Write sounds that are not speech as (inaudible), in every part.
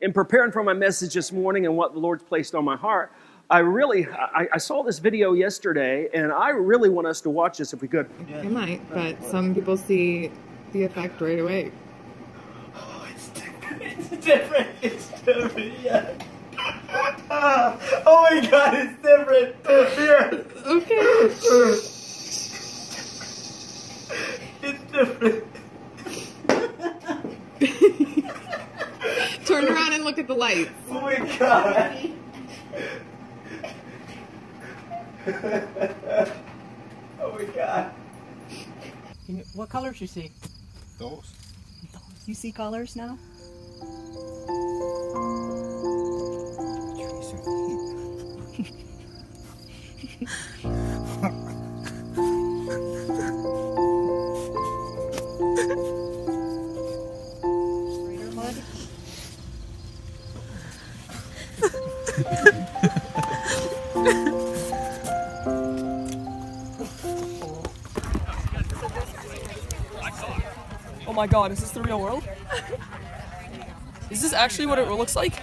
in preparing for my message this morning and what the Lord's placed on my heart, I really I, I saw this video yesterday, and I really want us to watch this if we could. It might, but some people see the effect right away. Oh, it's different. It's different. It's different. Yeah. oh my god, it's different. Here. Okay. It's different. (laughs) Turn around and look at the lights. Oh my god. oh my god. Can you- What colors you see? Those. You see colors now? (laughs) Oh my god, is this the real world? Is this actually what it looks like?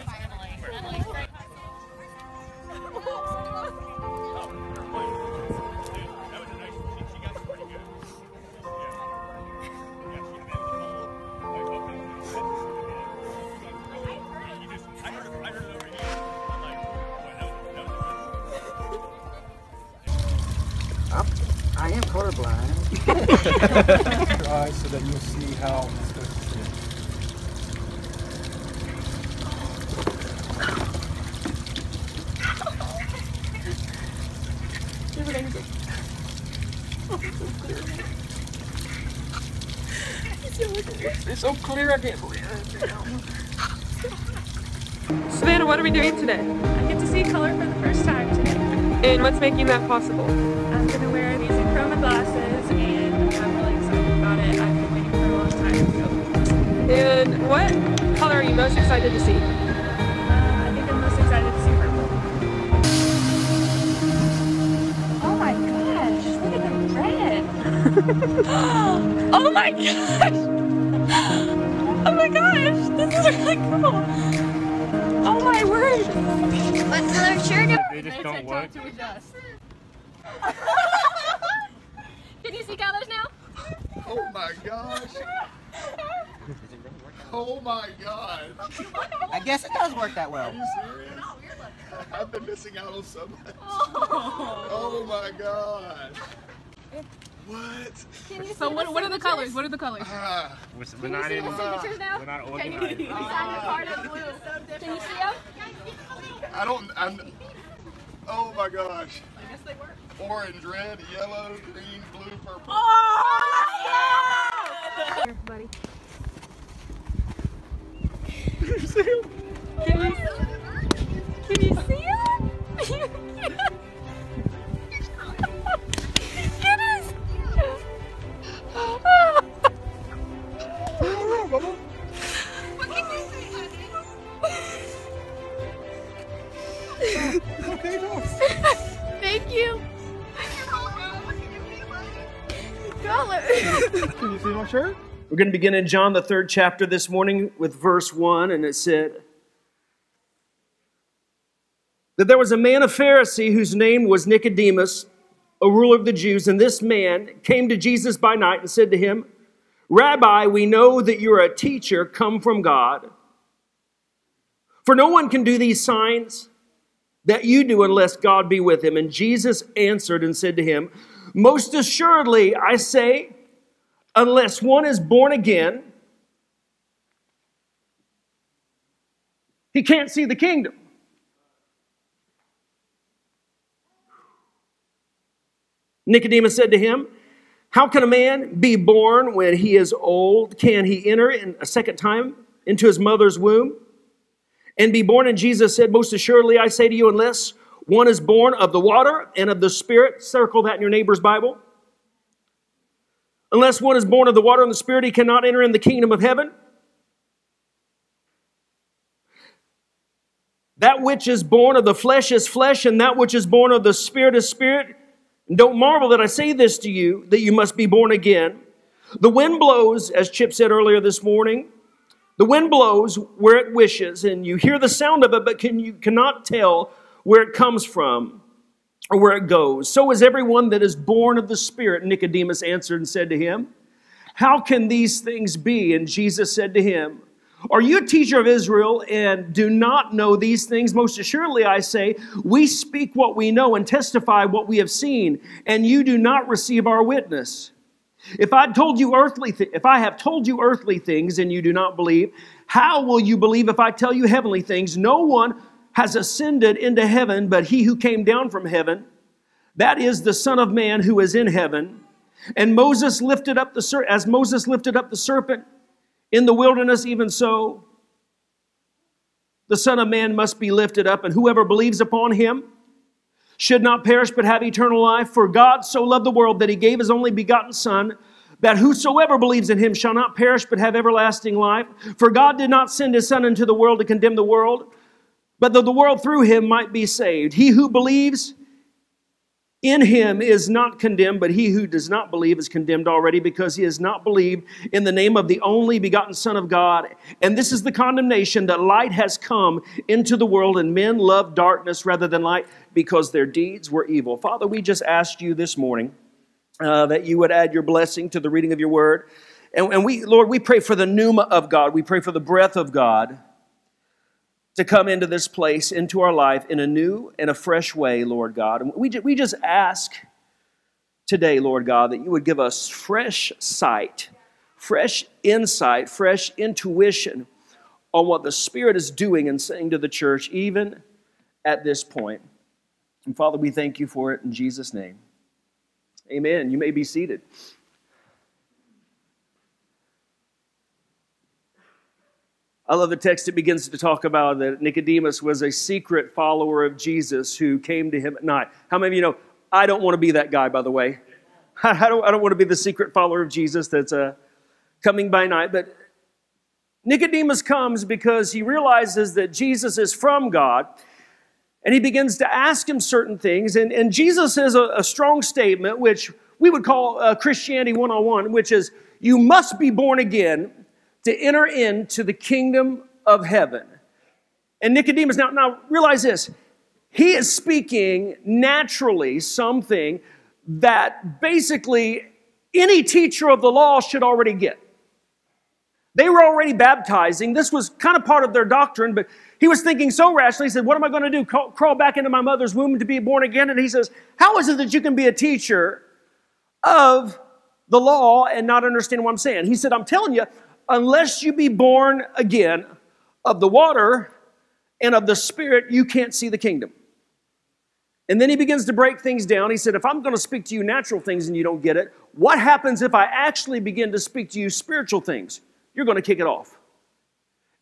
Possible? I'm gonna wear these Chroma glasses and I'm really excited about it. I've been waiting for a long time. So And what color are you most excited to see? uh, I think I'm most excited to see purple. Oh my gosh, look at the red. (laughs) oh my gosh. Oh my gosh, this is really cool. Oh my word. What color shirt? They just don't work. Can you see colors now? Oh my gosh. Oh my god. I guess it does work that well. Are you serious? I've been missing out on so much. Oh my god. What? Can you So what, what are the colors? What are the colors? Ah, We're, Can you see the signatures now? we're not Can you organized. sign the card in blue? Can you see them? I don't. I'm. Oh my gosh. I guess they work. Orange, red, yellow, green, blue, purple. Oh, Here, buddy. (laughs) Can you, see it? can you see it? (laughs) Goodness. (laughs) Thank you. (laughs) Can you see my shirt? We're going to begin in John, the third chapter this morning with verse 1, and it said that there was a man of Pharisee whose name was Nicodemus, a ruler of the Jews, and this man came to Jesus by night and said to him, Rabbi, we know that you're a teacher come from God. For no one can do these signs that you do unless God be with him. And Jesus answered and said to him, Most assuredly, I say, unless one is born again, he can't see the kingdom. Nicodemus said to him, How can a man be born when he is old? Can he enter in a second time into his mother's womb and be born? And Jesus said, Most assuredly, I say to you, unless one is born of the water and of the Spirit, circle that in your neighbor's Bible. Unless one is born of the water and the Spirit, he cannot enter in the kingdom of heaven. That which is born of the flesh is flesh, and that which is born of the Spirit is spirit. Don't marvel that I say this to you, that you must be born again. The wind blows, as Chip said earlier this morning, The wind blows where it wishes, and you hear the sound of it, but can, you cannot tell where it comes from or where it goes. So is everyone that is born of the Spirit. Nicodemus answered and said to him, How can these things be? And Jesus said to him, Are you a teacher of Israel and do not know these things? Most assuredly, I say, we speak what we know and testify what we have seen, and you do not receive our witness. If I told you earthly th- if I have told you earthly things and you do not believe, how will you believe if I tell you heavenly things? No one has ascended into heaven but he who came down from heaven, that is the son of man who is in heaven. And Moses lifted up the ser- as Moses lifted up the serpent in the wilderness even so the son of man must be lifted up and whoever believes upon him should not perish but have eternal life. For God so loved the world that he gave his only begotten Son, that whosoever believes in him shall not perish but have everlasting life. For God did not send his Son into the world to condemn the world, but that the world through him might be saved. He who believes in him is not condemned, but he who does not believe is condemned already because he has not believed in the name of the only begotten Son of God. And this is the condemnation that light has come into the world, and men love darkness rather than light because their deeds were evil. Father, we just asked you this morning uh, that you would add your blessing to the reading of your word. And, and we, Lord, we pray for the pneuma of God, we pray for the breath of God to come into this place, into our life in a new and a fresh way, Lord God. And we, we just ask today, Lord God, that you would give us fresh sight, fresh insight, fresh intuition on what the Spirit is doing and saying to the church, even at this point. And Father, we thank you for it in Jesus' name. Amen. You may be seated. I love the text. It begins to talk about that Nicodemus was a secret follower of Jesus who came to him at night. How many of you know? I don't want to be that guy, by the way. (laughs) I don't, I don't want to be the secret follower of Jesus that's uh, coming by night. But Nicodemus comes because he realizes that Jesus is from God. And he begins to ask him certain things. And, and Jesus says a, a strong statement, which we would call uh, Christianity 101, which is, You must be born again to enter into the kingdom of heaven. And Nicodemus, now, now realize this, he is speaking naturally something that basically any teacher of the law should already get. They were already baptizing. This was kind of part of their doctrine, but he was thinking so rationally. He said, What am I going to do? Crawl back into my mother's womb to be born again? And he says, How is it that you can be a teacher of the law and not understand what I'm saying? He said, I'm telling you, unless you be born again of the water and of the Spirit, you can't see the kingdom. And then he begins to break things down. He said, If I'm going to speak to you natural things and you don't get it, what happens if I actually begin to speak to you spiritual things? You're going to kick it off.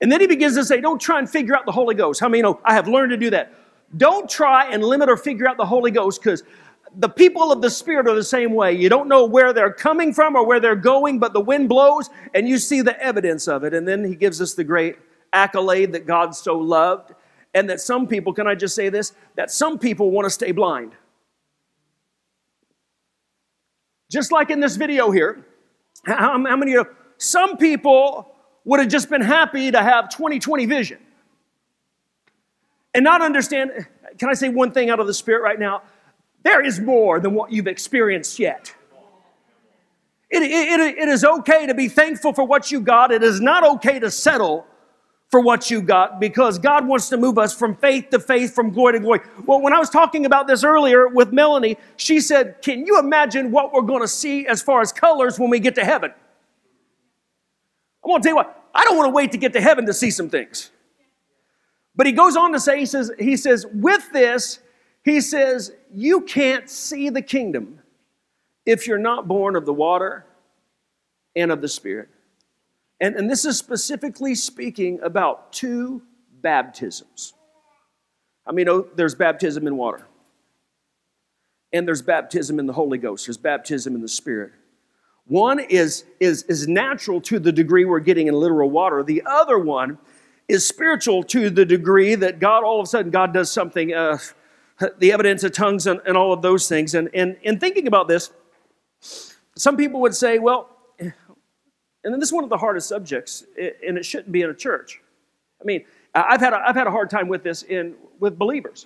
And then he begins to say, Don't try and figure out the Holy Ghost. How many know I have learned to do that? Don't try and limit or figure out the Holy Ghost because the people of the Spirit are the same way. You don't know where they're coming from or where they're going, but the wind blows and you see the evidence of it. And then he gives us the great accolade that God so loved. And that some people, can I just say this? That some people want to stay blind. Just like in this video here, how, many of some people would have just been happy to have 2020 vision and not understand. Can I say one thing out of the Spirit right now? There is more than what you've experienced yet. It, it, it is okay to be thankful for what you got. It is not okay to settle for what you got because God wants to move us from faith to faith, from glory to glory. Well, when I was talking about this earlier with Melanie, she said, Can you imagine what we're going to see as far as colors when we get to heaven? I'm going to tell you what, I don't want to wait to get to heaven to see some things. But he goes on to say, he says, he says, with this, he says, you can't see the kingdom if you're not born of the water and of the Spirit. And, and this is specifically speaking about two baptisms. I mean, oh, there's baptism in water, and there's baptism in the Holy Ghost, there's baptism in the Spirit. One is, is, is natural to the degree we're getting in literal water, the other one is spiritual to the degree that God, all of a sudden, God does something. Uh, (laughs) the evidence of tongues and, and all of those things. And, and in thinking about this, some people would say, well, And then this is one of the hardest subjects, and it shouldn't be in a church. I mean, I've had a, I've had a hard time with this in with believers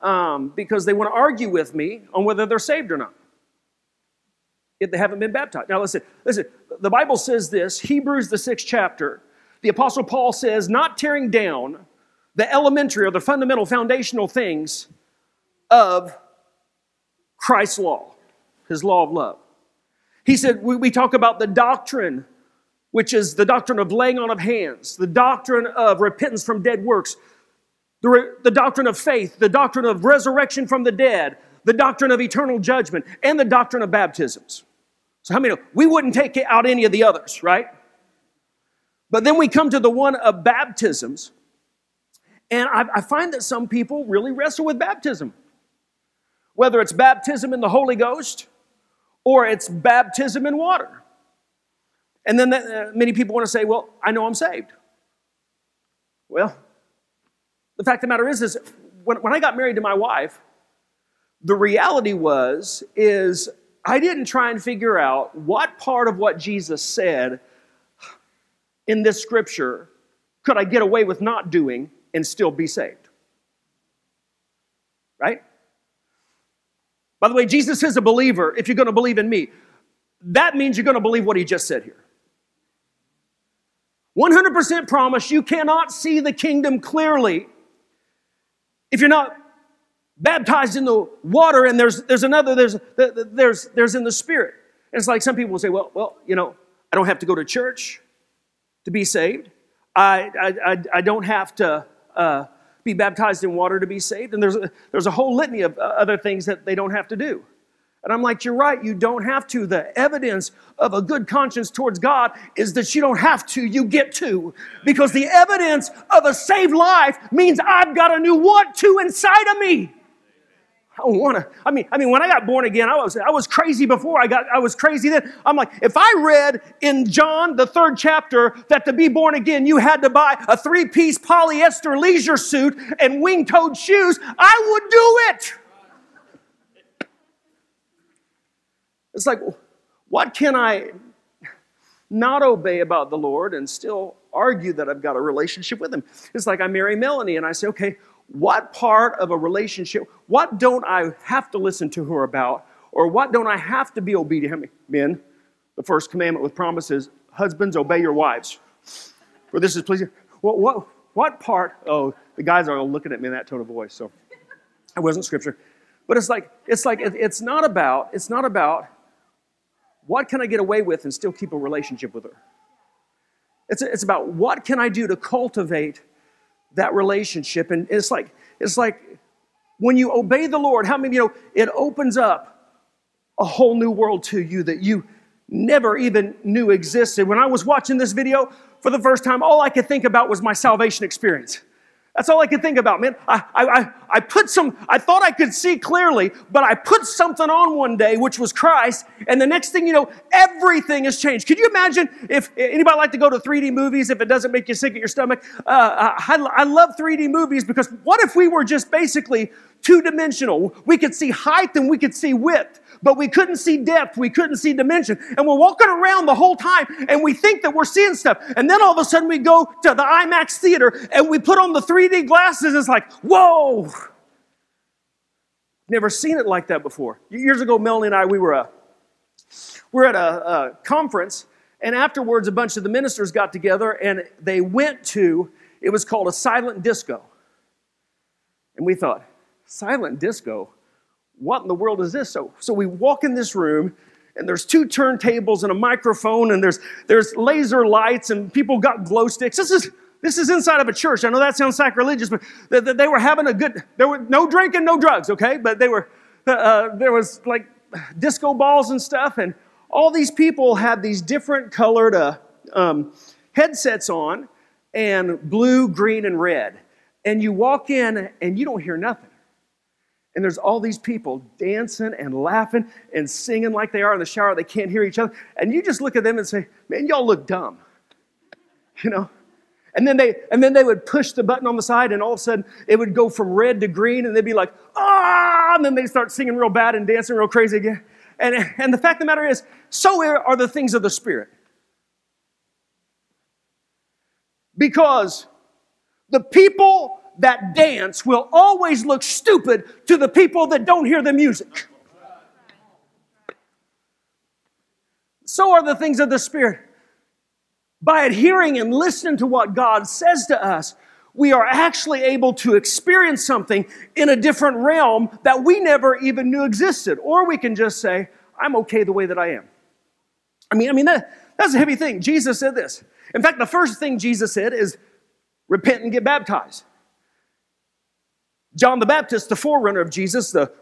um, because they want to argue with me on whether they're saved or not if they haven't been baptized. Now, listen, listen. The Bible says this, Hebrews the sixth chapter. The Apostle Paul says, not tearing down the elementary or the fundamental foundational things of Christ's law, his law of love. He said, we, we talk about the doctrine, which is the doctrine of laying on of hands, the doctrine of repentance from dead works, the, re- the doctrine of faith, the doctrine of resurrection from the dead, the doctrine of eternal judgment, and the doctrine of baptisms. So, how many we wouldn't take out any of the others, right? But then we come to the one of baptisms, and I, I find that some people really wrestle with baptism. Whether it's baptism in the Holy Ghost or it's baptism in water. And then uh, many people want to say, well, I know I'm saved. Well, the fact of the matter is, is when, when I got married to my wife, the reality was, is I didn't try and figure out what part of what Jesus said in this scripture could I get away with not doing and still be saved. Right? By the way, Jesus is a believer if you're going to believe in me. That means you're going to believe what he just said here. 100% promise you cannot see the kingdom clearly if you're not baptized in the water and there's, there's another there's, there's, there's in the spirit it's like some people will say well, well you know i don't have to go to church to be saved i, I, I, I don't have to uh, be baptized in water to be saved and there's a, there's a whole litany of uh, other things that they don't have to do and I'm like, you're right, you don't have to. The evidence of a good conscience towards God is that you don't have to, you get to. Because the evidence of a saved life means I've got a new want to inside of me. I don't want to. I mean, I mean, when I got born again, I was I was crazy before. I got I was crazy then. I'm like, if I read in John the third chapter that to be born again you had to buy a three-piece polyester leisure suit and wing-toed shoes, I would do it. It's like, what can I not obey about the Lord and still argue that I've got a relationship with Him? It's like I marry Melanie and I say, okay, what part of a relationship, what don't I have to listen to her about, or what don't I have to be obedient? Men, the first commandment with promises husbands, obey your wives. For this is pleasing. What, what, what part? Oh, the guys are all looking at me in that tone of voice, so it wasn't scripture. But it's like, it's like, it's not about, it's not about what can I get away with and still keep a relationship with her? It's, it's about what can I do to cultivate that relationship. And it's like, it's like when you obey the Lord, how many you know it opens up a whole new world to you that you never even knew existed. When I was watching this video for the first time, all I could think about was my salvation experience. That's all I could think about, man. I, I, I put some, I thought I could see clearly, but I put something on one day, which was Christ, and the next thing you know, everything has changed. Could you imagine if anybody like to go to 3D movies if it doesn't make you sick at your stomach? Uh, I, I love 3D movies because what if we were just basically two dimensional? We could see height and we could see width but we couldn't see depth, we couldn't see dimension. And we're walking around the whole time and we think that we're seeing stuff. And then all of a sudden we go to the IMAX theater and we put on the 3D glasses. It's like, whoa! Never seen it like that before. Years ago, Melanie and I, we were, uh, we were at a, a conference, and afterwards, a bunch of the ministers got together and they went to, it was called a silent disco. And we thought, silent disco? what in the world is this? So, so we walk in this room, and there's two turntables and a microphone, and there's there's laser lights, and people got glow sticks. This is this is inside of a church. I know that sounds sacrilegious, but they, they were having a good. There were no drinking, no drugs, okay? But they were uh, there was like disco balls and stuff, and all these people had these different colored uh, um, headsets on, and blue, green, and red. And you walk in, and you don't hear nothing. And there's all these people dancing and laughing and singing like they are in the shower. They can't hear each other. And you just look at them and say, man, y'all look dumb. You know? And then they and then they would push the button on the side, and all of a sudden it would go from red to green, and they'd be like, ah, and then they start singing real bad and dancing real crazy again. And, and the fact of the matter is, so are the things of the Spirit. Because the people that dance will always look stupid to the people that don't hear the music. So are the things of the Spirit. By adhering and listening to what God says to us, we are actually able to experience something in a different realm that we never even knew existed. Or we can just say, I'm okay the way that I am. I mean, I mean that, that's a heavy thing. Jesus said this. In fact, the first thing Jesus said is repent and get baptized. John the Baptist, the forerunner of Jesus, the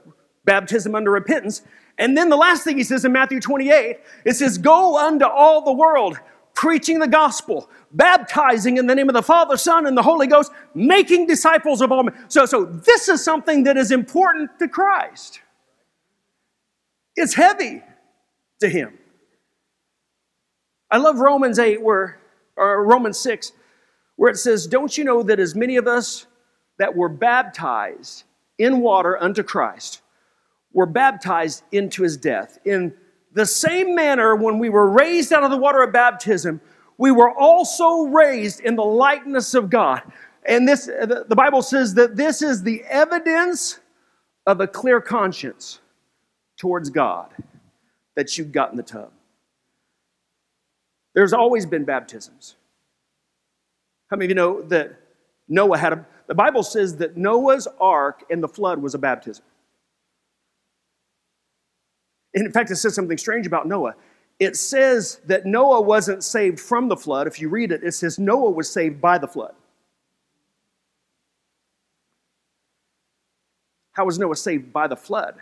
baptism under repentance. And then the last thing he says in Matthew 28, it says, Go unto all the world, preaching the gospel, baptizing in the name of the Father, Son, and the Holy Ghost, making disciples of all men. So, so this is something that is important to Christ. It's heavy to him. I love Romans 8, where, or Romans 6, where it says, Don't you know that as many of us that were baptized in water unto Christ were baptized into his death? In the same manner, when we were raised out of the water of baptism, we were also raised in the likeness of God. And this, the Bible says that this is the evidence of a clear conscience towards God that you got in the tub. There's always been baptisms. How many of you know that Noah had a, the Bible says that Noah's ark and the flood was a baptism. And in fact, it says something strange about Noah. It says that Noah wasn't saved from the flood. If you read it, it says Noah was saved by the flood. How was Noah saved by the flood?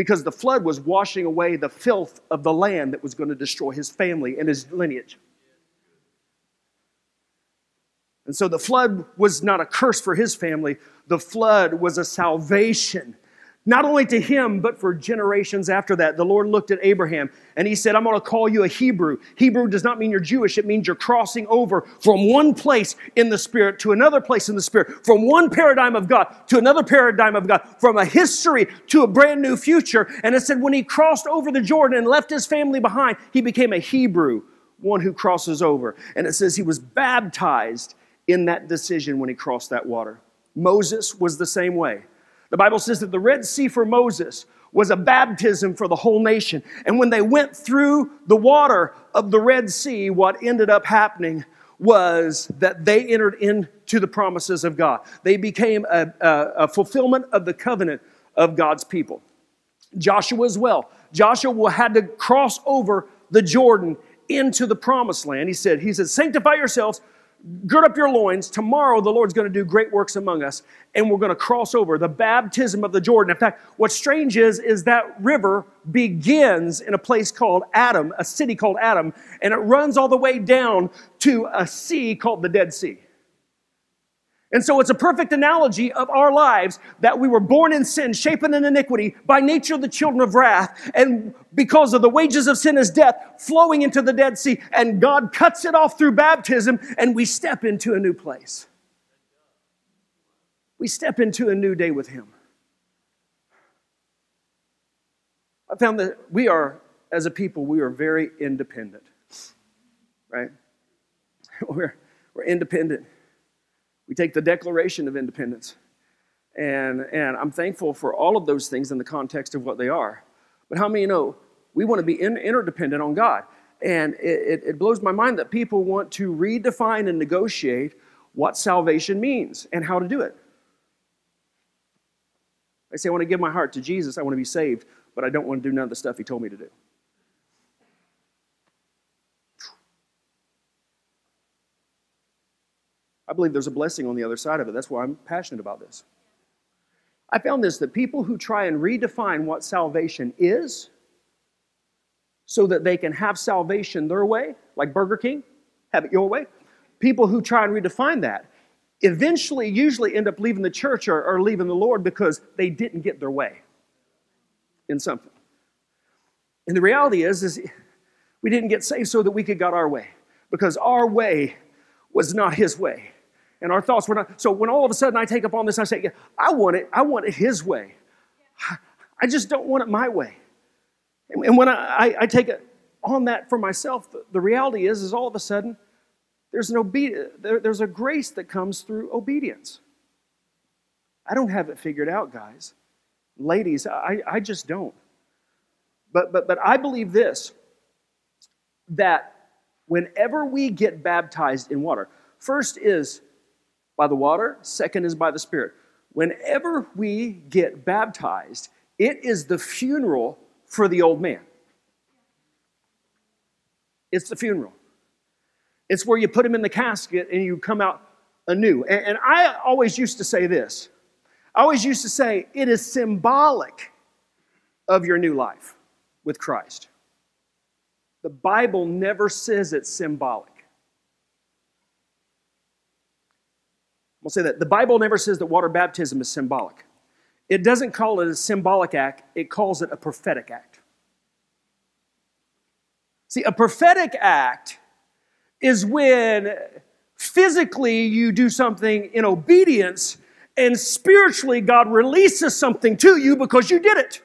because the flood was washing away the filth of the land that was going to destroy his family and his lineage. And so the flood was not a curse for his family, the flood was a salvation not only to him, but for generations after that. The Lord looked at Abraham and he said, I'm going to call you a Hebrew. Hebrew does not mean you're Jewish, it means you're crossing over from one place in the Spirit to another place in the Spirit, from one paradigm of God to another paradigm of God, from a history to a brand new future. And it said, when he crossed over the Jordan and left his family behind, he became a Hebrew, one who crosses over. And it says he was baptized in that decision when he crossed that water. Moses was the same way. The Bible says that the Red Sea for Moses was a baptism for the whole nation. And when they went through the water of the Red Sea, what ended up happening was that they entered into the promises of God. They became a, a, a fulfillment of the covenant of God's people. Joshua as well. Joshua had to cross over the Jordan into the promised land. He said, He said, sanctify yourselves gird up your loins. Tomorrow, the Lord's going to do great works among us, and we're going to cross over the baptism of the Jordan. In fact, what's strange is, is that river begins in a place called Adam, a city called Adam, and it runs all the way down to a sea called the Dead Sea. And so it's a perfect analogy of our lives that we were born in sin, shapen in iniquity, by nature the children of wrath, and because of the wages of sin is death, flowing into the Dead Sea, and God cuts it off through baptism, and we step into a new place. We step into a new day with Him. I found that we are, as a people, we are very independent, right? (laughs) We're, we're independent. We take the Declaration of Independence. And, and I'm thankful for all of those things in the context of what they are. But how many know we want to be in, interdependent on God? And it, it, it blows my mind that people want to redefine and negotiate what salvation means and how to do it. I say, I want to give my heart to Jesus, I want to be saved, but I don't want to do none of the stuff He told me to do. I believe there's a blessing on the other side of it. That's why I'm passionate about this. I found this that people who try and redefine what salvation is so that they can have salvation their way, like Burger King, have it your way, people who try and redefine that eventually usually end up leaving the church or, or leaving the Lord because they didn't get their way in something. And the reality is, is we didn't get saved so that we could get our way because our way was not his way and our thoughts were not. So when all of a sudden I take up on this, I say, yeah, I want it. I want it His way. I just don't want it my way. And when I, I, take it on that for myself, the, the reality is, is all of a sudden, There's, an obe- there, there's a grace that comes through obedience. I don't have it figured out, guys. Ladies, I, I just don't. But, but, but I believe this that whenever we get baptized in water, first is by the water, second is by the Spirit. Whenever we get baptized, it is the funeral for the old man. It's the funeral. It's where you put him in the casket and you come out anew. And, and I always used to say this I always used to say, it is symbolic of your new life with Christ. The Bible never says it's symbolic. I'll say that. The Bible never says that water baptism is symbolic. It doesn't call it a symbolic act, it calls it a prophetic act. See, a prophetic act is when physically you do something in obedience and spiritually God releases something to you because you did it.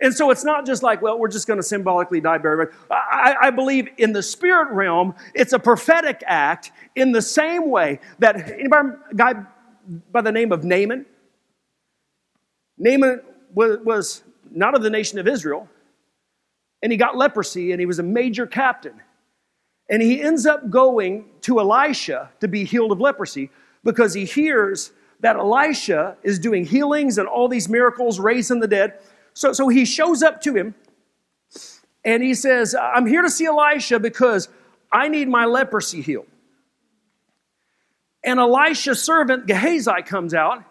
And so it's not just like, well, we're just going to symbolically die, bury. I, I believe in the spirit realm, it's a prophetic act in the same way that anybody, guy by the name of Naaman, Naaman was, was not of the nation of Israel, and he got leprosy, and he was a major captain. And he ends up going to Elisha to be healed of leprosy because he hears that Elisha is doing healings and all these miracles, raising the dead. So, so he shows up to him and he says, I'm here to see Elisha because I need my leprosy healed. And Elisha's servant Gehazi comes out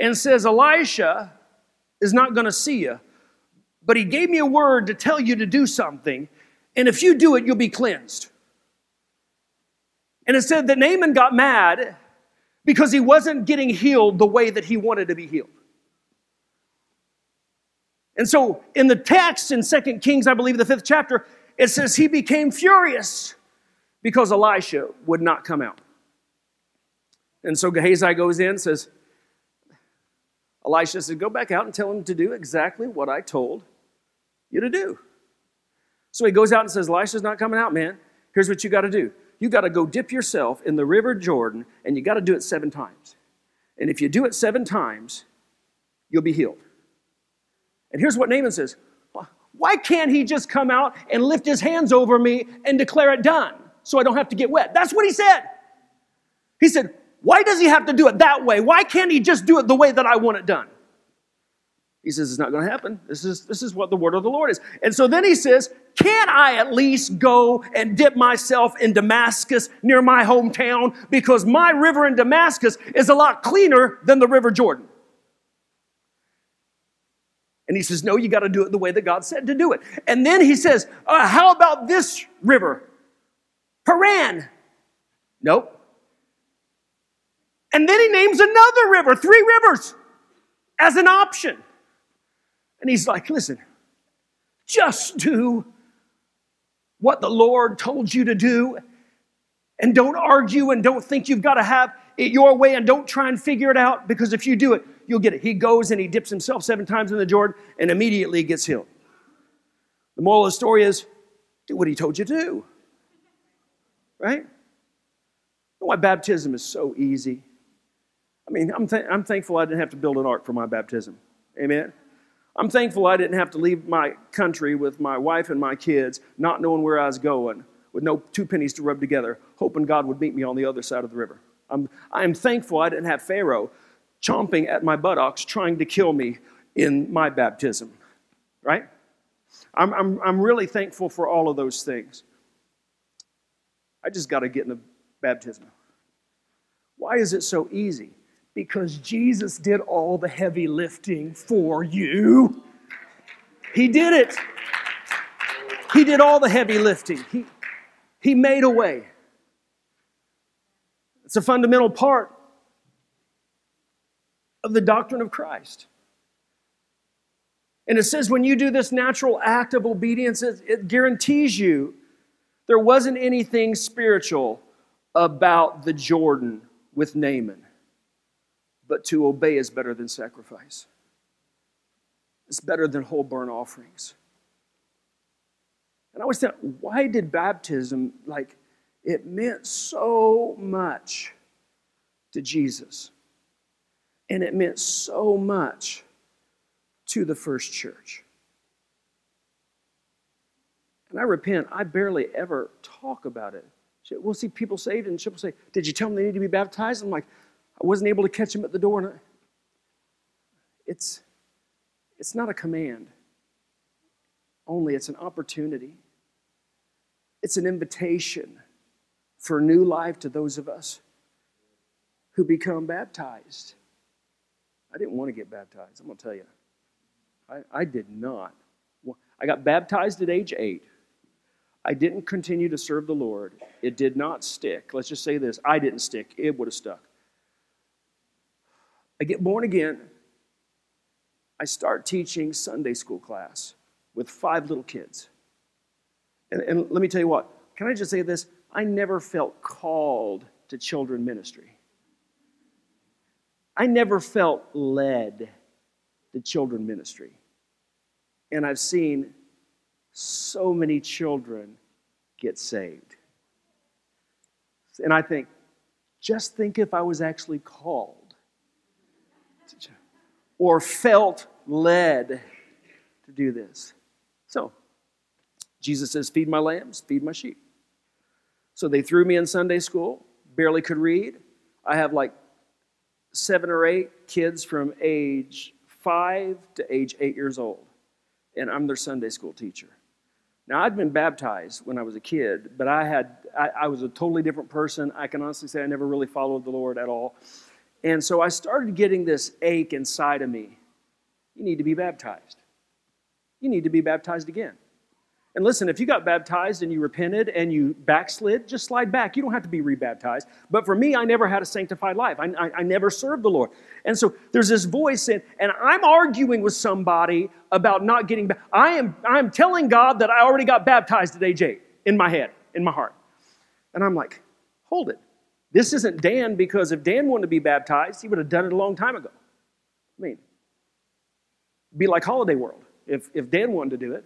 and says, Elisha is not going to see you, but he gave me a word to tell you to do something. And if you do it, you'll be cleansed. And it said that Naaman got mad because he wasn't getting healed the way that he wanted to be healed. And so in the text in Second Kings, I believe the fifth chapter, it says he became furious because Elisha would not come out. And so Gehazi goes in and says, Elisha said, Go back out and tell him to do exactly what I told you to do. So he goes out and says, Elisha's not coming out, man. Here's what you got to do you got to go dip yourself in the river Jordan, and you got to do it seven times. And if you do it seven times, you'll be healed. And here's what Naaman says Why can't he just come out and lift his hands over me and declare it done so I don't have to get wet? That's what he said. He said, Why does he have to do it that way? Why can't he just do it the way that I want it done? He says, It's not going to happen. This is, this is what the word of the Lord is. And so then he says, Can't I at least go and dip myself in Damascus near my hometown? Because my river in Damascus is a lot cleaner than the river Jordan. And he says, No, you got to do it the way that God said to do it. And then he says, uh, How about this river? Paran. Nope. And then he names another river, three rivers, as an option. And he's like, Listen, just do what the Lord told you to do. And don't argue and don't think you've got to have it your way and don't try and figure it out because if you do it, you'll get it. He goes and he dips himself seven times in the Jordan and immediately gets healed. The moral of the story is do what he told you to do. Right? why baptism is so easy. I mean, I'm, th- I'm thankful I didn't have to build an ark for my baptism. Amen. I'm thankful I didn't have to leave my country with my wife and my kids, not knowing where I was going, with no two pennies to rub together, hoping God would meet me on the other side of the river. I'm, I'm thankful I didn't have Pharaoh chomping at my buttocks trying to kill me in my baptism, right? I'm, I'm, I'm really thankful for all of those things. I just got to get in the baptism. Why is it so easy? Because Jesus did all the heavy lifting for you. He did it. He did all the heavy lifting. He, he made a way. It's a fundamental part of the doctrine of Christ. And it says when you do this natural act of obedience, it, it guarantees you there wasn't anything spiritual about the Jordan with Naaman. But to obey is better than sacrifice. It's better than whole burnt offerings. And I always thought, why did baptism, like, it meant so much to Jesus. And it meant so much to the first church. And I repent, I barely ever talk about it. We'll see people saved, and she'll say, Did you tell them they need to be baptized? I'm like, I wasn't able to catch them at the door. And I, it's, it's not a command, only it's an opportunity. It's an invitation for new life to those of us who become baptized. I didn't want to get baptized, I'm going to tell you. I, I did not. I got baptized at age eight. I didn't continue to serve the Lord. It did not stick. Let's just say this I didn't stick, it would have stuck. I get born again. I start teaching Sunday school class with five little kids. And, and let me tell you what, can I just say this? I never felt called to children ministry. I never felt led to children ministry. And I've seen so many children get saved. And I think, just think if I was actually called or felt led to do this. So, Jesus says, Feed my lambs, feed my sheep. So they threw me in Sunday school, barely could read. I have like seven or eight kids from age five to age eight years old, and I'm their Sunday school teacher. Now, I'd been baptized when I was a kid, but I, had, I, I was a totally different person. I can honestly say I never really followed the Lord at all. And so I started getting this ache inside of me. You need to be baptized. You need to be baptized again. And listen, if you got baptized and you repented and you backslid, just slide back. You don't have to be rebaptized. But for me, I never had a sanctified life. I, I, I never served the Lord. And so there's this voice, in, and I'm arguing with somebody about not getting back. I am I'm telling God that I already got baptized at age in my head, in my heart. And I'm like, hold it. This isn't Dan because if Dan wanted to be baptized, he would have done it a long time ago. I mean, be like Holiday World. If, if Dan wanted to do it,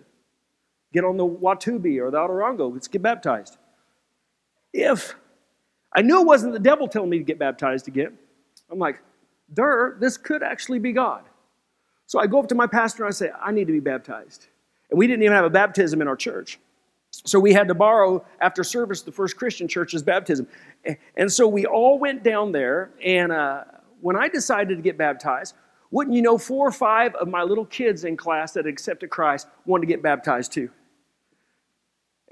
get on the Watubee or the Otorongo, let's get baptized. If I knew it wasn't the devil telling me to get baptized again, I'm like, der, this could actually be God. So I go up to my pastor and I say, I need to be baptized. And we didn't even have a baptism in our church. So we had to borrow after service the first Christian church's baptism. And so we all went down there. And uh, when I decided to get baptized, wouldn't you know, four or five of my little kids in class that accepted Christ wanted to get baptized too.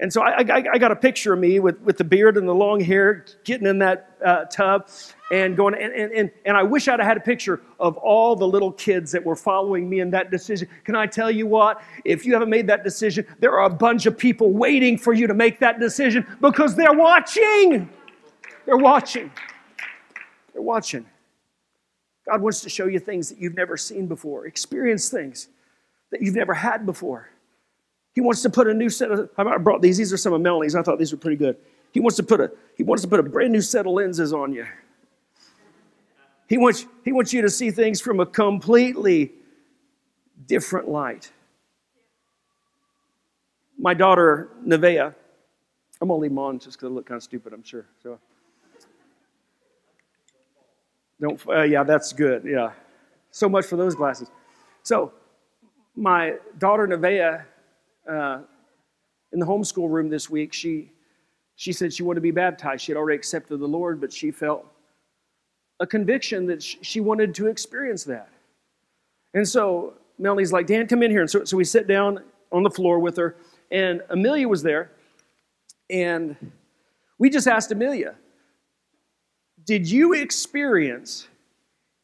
And so I, I, I, got a picture of me with, with the beard and the long hair getting in that uh, tub and going, and, and, and, and I wish I'd had a picture of all the little kids that were following me in that decision. Can I tell you what? If you haven't made that decision, there are a bunch of people waiting for you to make that decision because they're watching. They're watching. They're watching. God wants to show you things that you've never seen before, experience things that you've never had before. He wants to put a new set of, I brought these, these are some of Melanie's. I thought these were pretty good. He wants to put a, he wants to put a brand new set of lenses on you. He wants, he wants you to see things from a completely different light. My daughter, Nevea, I'm to leave them on just because I look kind of stupid, I'm sure. So, don't, uh, yeah, that's good. Yeah. So much for those glasses. So, my daughter, Nevea, uh, in the homeschool room this week, she, she said she wanted to be baptized. She had already accepted the Lord, but she felt a conviction that she wanted to experience that. And so Melanie's like, Dan, come in here. And so, so we sit down on the floor with her, and Amelia was there. And we just asked Amelia, Did you experience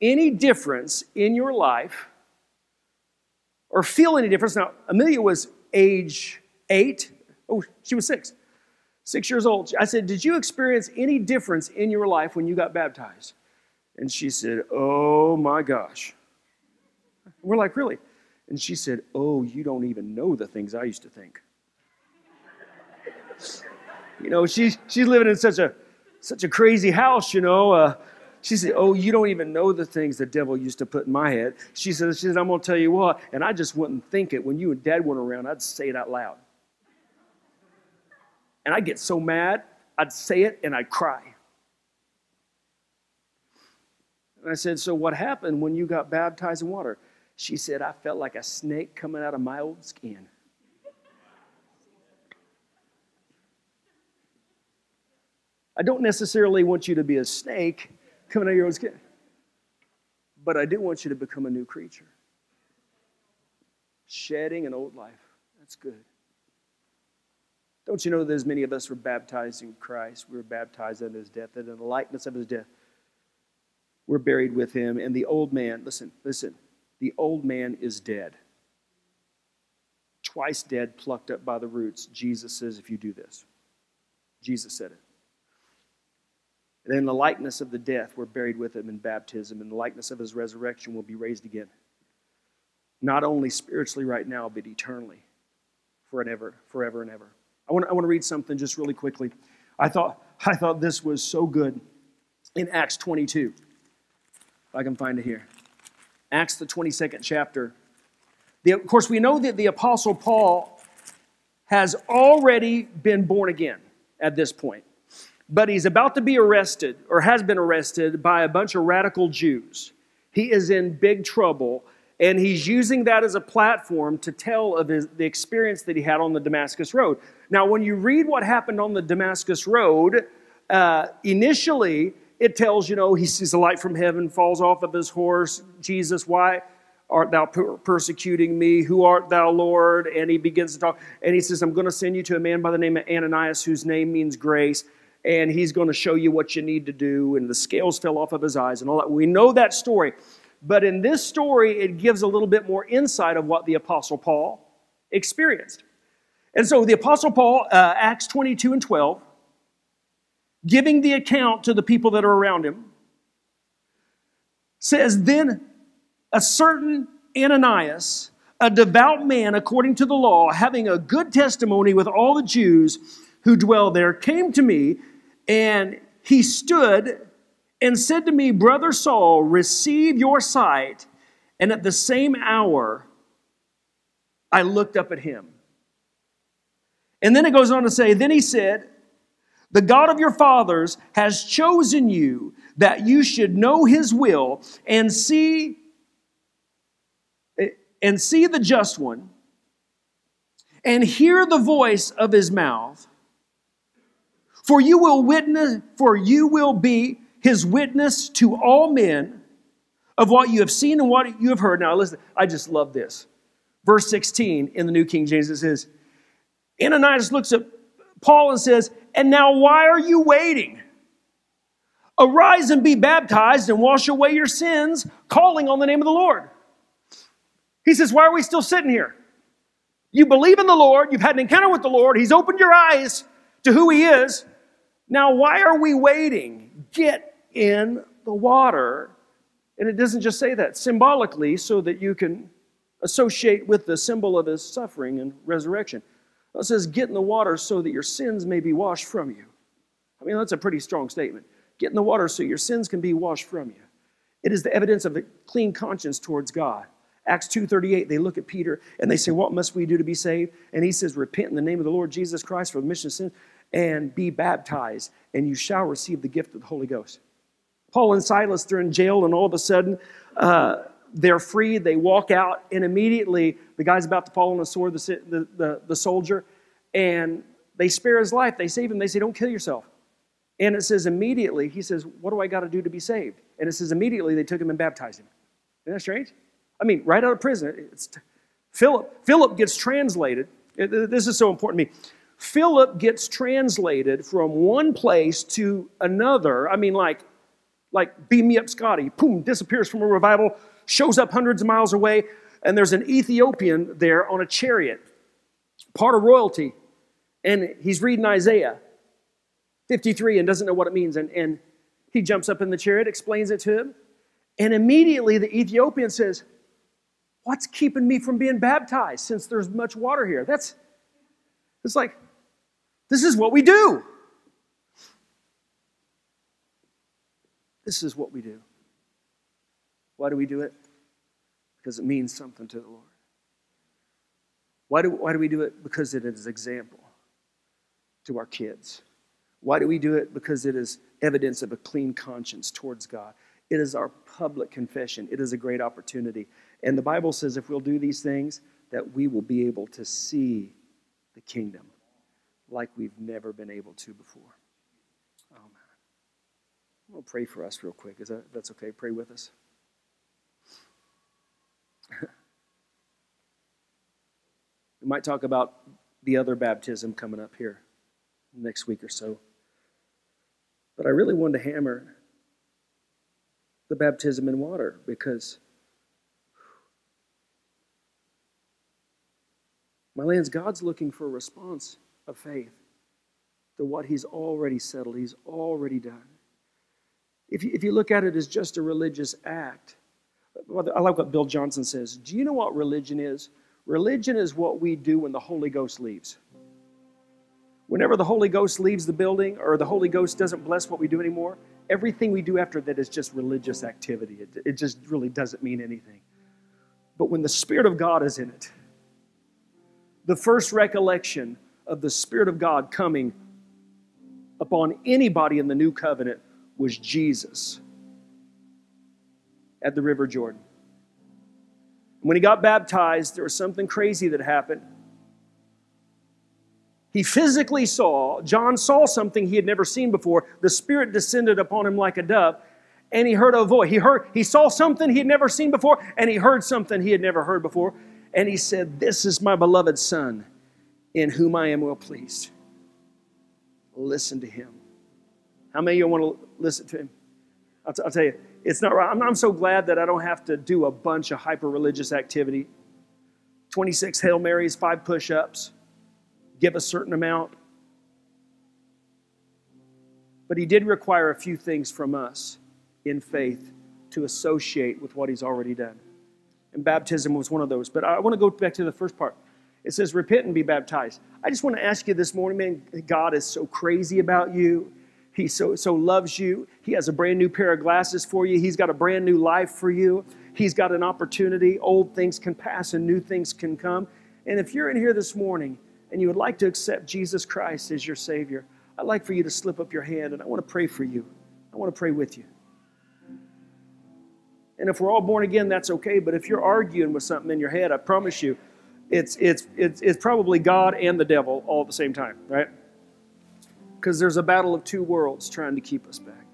any difference in your life or feel any difference? Now, Amelia was age eight. Oh, she was six. Six years old. I said, Did you experience any difference in your life when you got baptized? And she said, Oh my gosh. We're like, Really? And she said, Oh, you don't even know the things I used to think. you know, she's, she's living in such a, such a crazy house, you know. Uh, she said, Oh, you don't even know the things the devil used to put in my head. She said, she said I'm going to tell you what. And I just wouldn't think it. When you and dad went around, I'd say it out loud. And I'd get so mad. I'd say it and I'd cry. And I said, So what happened when you got baptized in water? She said, I felt like a snake coming out of my old skin. I don't necessarily want you to be a snake coming out of your own skin, but I do want you to become a new creature. Shedding an old life. That's good. Don't you know that as many of us were baptized in Christ, we were baptized in his death, and in the likeness of his death, we're buried with him. And the old man, listen, listen, the old man is dead. Twice dead, plucked up by the roots. Jesus says, if you do this. Jesus said it. And in the likeness of the death, we're buried with him in baptism. In the likeness of his resurrection, we'll be raised again. Not only spiritually right now, but eternally, forever, forever and ever. I want, to, I want to read something just really quickly. I thought, I thought this was so good in Acts 22. If I can find it here. Acts, the 22nd chapter. The, of course, we know that the Apostle Paul has already been born again at this point, but he's about to be arrested or has been arrested by a bunch of radical Jews. He is in big trouble, and he's using that as a platform to tell of his, the experience that he had on the Damascus Road. Now, when you read what happened on the Damascus Road, uh, initially, it tells, you know, he sees a light from heaven, falls off of his horse. Jesus, why art thou per- persecuting me? Who art thou, Lord? And he begins to talk. And he says, I'm going to send you to a man by the name of Ananias, whose name means grace. And he's going to show you what you need to do. And the scales fell off of his eyes and all that. We know that story. But in this story, it gives a little bit more insight of what the Apostle Paul experienced. And so the Apostle Paul, uh, Acts 22 and 12, giving the account to the people that are around him, says, Then a certain Ananias, a devout man according to the law, having a good testimony with all the Jews who dwell there, came to me, and he stood and said to me, Brother Saul, receive your sight. And at the same hour, I looked up at him. And then it goes on to say, Then he said, the God of your fathers has chosen you that you should know his will and see and see the just one and hear the voice of his mouth for you will witness for you will be his witness to all men of what you have seen and what you have heard now listen i just love this verse 16 in the new king james it says ananias looks at paul and says and now, why are you waiting? Arise and be baptized and wash away your sins, calling on the name of the Lord. He says, Why are we still sitting here? You believe in the Lord, you've had an encounter with the Lord, He's opened your eyes to who He is. Now, why are we waiting? Get in the water. And it doesn't just say that symbolically so that you can associate with the symbol of His suffering and resurrection. It says, Get in the water so that your sins may be washed from you. I mean, that's a pretty strong statement. Get in the water so your sins can be washed from you. It is the evidence of a clean conscience towards God. Acts 2:38, they look at Peter and they say, What must we do to be saved? And he says, Repent in the name of the Lord Jesus Christ for the remission of sins and be baptized, and you shall receive the gift of the Holy Ghost. Paul and Silas, they're in jail, and all of a sudden, uh, they're free. They walk out, and immediately the guy's about to fall on the sword, the, the, the, the soldier, and they spare his life. They save him. They say, Don't kill yourself. And it says immediately, he says, What do I got to do to be saved? And it says immediately they took him and baptized him. Isn't that strange? I mean, right out of prison. It's Philip, Philip gets translated. This is so important to me. Philip gets translated from one place to another. I mean, like, like beam me up, Scotty. Boom, disappears from a revival shows up hundreds of miles away, and there's an Ethiopian there on a chariot, part of royalty. And he's reading Isaiah 53 and doesn't know what it means. And, and he jumps up in the chariot, explains it to him. And immediately the Ethiopian says, What's keeping me from being baptized since there's much water here? That's, it's like, this is what we do. This is what we do. Why do we do it? Because it means something to the Lord. Why do, why do we do it? Because it is example to our kids. Why do we do it? Because it is evidence of a clean conscience towards God. It is our public confession. It is a great opportunity. And the Bible says if we'll do these things, that we will be able to see the kingdom like we've never been able to before. Oh, man. Pray for us real quick. Is that that's okay? Pray with us. (laughs) we might talk about the other baptism coming up here next week or so. But I really wanted to hammer the baptism in water because my lands, God's looking for a response of faith to what He's already settled, He's already done. If you, if you look at it as just a religious act, I like what Bill Johnson says. Do you know what religion is? Religion is what we do when the Holy Ghost leaves. Whenever the Holy Ghost leaves the building or the Holy Ghost doesn't bless what we do anymore, everything we do after that is just religious activity. It, it just really doesn't mean anything. But when the Spirit of God is in it, the first recollection of the Spirit of God coming upon anybody in the new covenant was Jesus at the River Jordan. When he got baptized, there was something crazy that happened. He physically saw, John saw something he had never seen before. The Spirit descended upon him like a dove, and he heard a voice. He heard, he saw something he had never seen before, and he heard something he had never heard before. And he said, This is my beloved Son, in whom I am well pleased. Listen to him. How many of you want to listen to him? I'll, t- I'll tell you, it's not right. I'm, I'm so glad that I don't have to do a bunch of hyper religious activity 26 Hail Marys, five push ups, give a certain amount. But he did require a few things from us in faith to associate with what he's already done. And baptism was one of those. But I want to go back to the first part. It says, repent and be baptized. I just want to ask you this morning, man, God is so crazy about you. He so, so loves you. He has a brand new pair of glasses for you. He's got a brand new life for you. He's got an opportunity. Old things can pass and new things can come. And if you're in here this morning and you would like to accept Jesus Christ as your Savior, I'd like for you to slip up your hand and I want to pray for you. I want to pray with you. And if we're all born again, that's okay. But if you're arguing with something in your head, I promise you, it's, it's, it's, it's probably God and the devil all at the same time, right? Because there's a battle of two worlds trying to keep us back.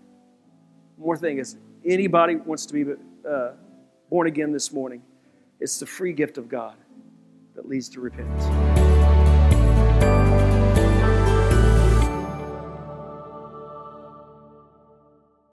More thing is anybody wants to be uh, born again this morning, it's the free gift of God that leads to repentance.